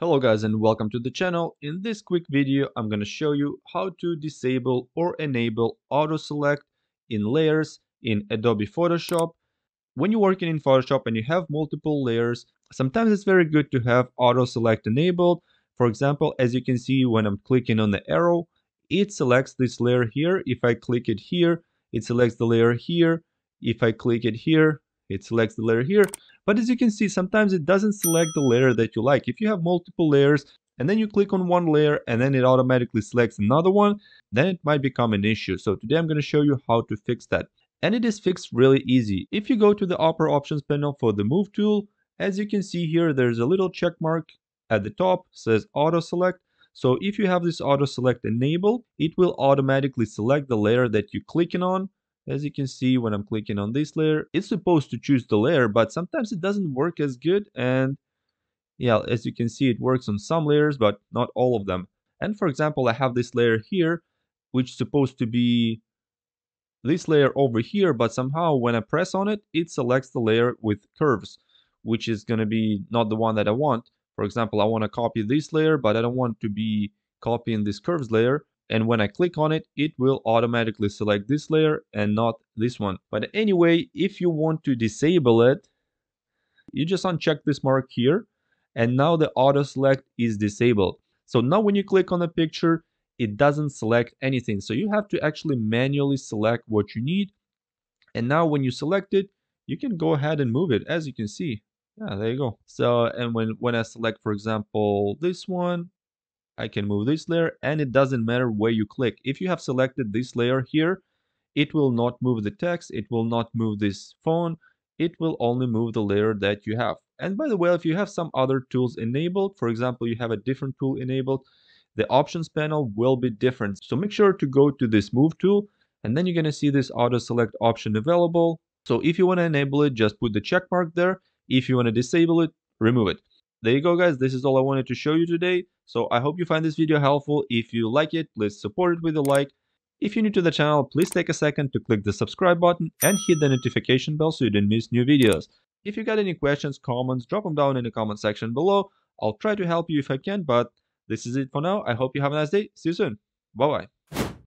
Hello guys and welcome to the channel. In this quick video I'm going to show you how to disable or enable auto select in layers in Adobe Photoshop. When you're working in Photoshop and you have multiple layers, sometimes it's very good to have auto select enabled. For example, as you can see when I'm clicking on the arrow, it selects this layer here. If I click it here, it selects the layer here. If I click it here, it selects the layer here. But as you can see, sometimes it doesn't select the layer that you like. If you have multiple layers and then you click on one layer and then it automatically selects another one, then it might become an issue. So today I'm going to show you how to fix that. And it is fixed really easy. If you go to the upper options panel for the move tool, as you can see here, there's a little check mark at the top says auto select. So if you have this auto select enabled, it will automatically select the layer that you're clicking on as you can see when I'm clicking on this layer, it's supposed to choose the layer, but sometimes it doesn't work as good. And yeah, as you can see, it works on some layers, but not all of them. And for example, I have this layer here, which is supposed to be this layer over here, but somehow when I press on it, it selects the layer with curves, which is going to be not the one that I want. For example, I want to copy this layer, but I don't want to be copying this curves layer and when I click on it, it will automatically select this layer and not this one. But anyway, if you want to disable it, you just uncheck this mark here and now the auto select is disabled. So now when you click on the picture, it doesn't select anything. So you have to actually manually select what you need. And now when you select it, you can go ahead and move it as you can see. Yeah, there you go. So, and when, when I select, for example, this one, I can move this layer and it doesn't matter where you click. If you have selected this layer here, it will not move the text, it will not move this phone, it will only move the layer that you have. And by the way, if you have some other tools enabled, for example, you have a different tool enabled, the options panel will be different. So make sure to go to this move tool and then you're going to see this auto select option available. So if you want to enable it, just put the check mark there. If you want to disable it, remove it there you go guys. This is all i wanted to show you today. So i hope you find this video helpful. If you like it please support it with a like. If you're new to the channel please take a second to click the subscribe button and hit the notification bell so you don't miss new videos. If you got any questions comments drop them down in the comment section below. I'll try to help you if i can but this is it for now. I hope you have a nice day. See you soon. Bye bye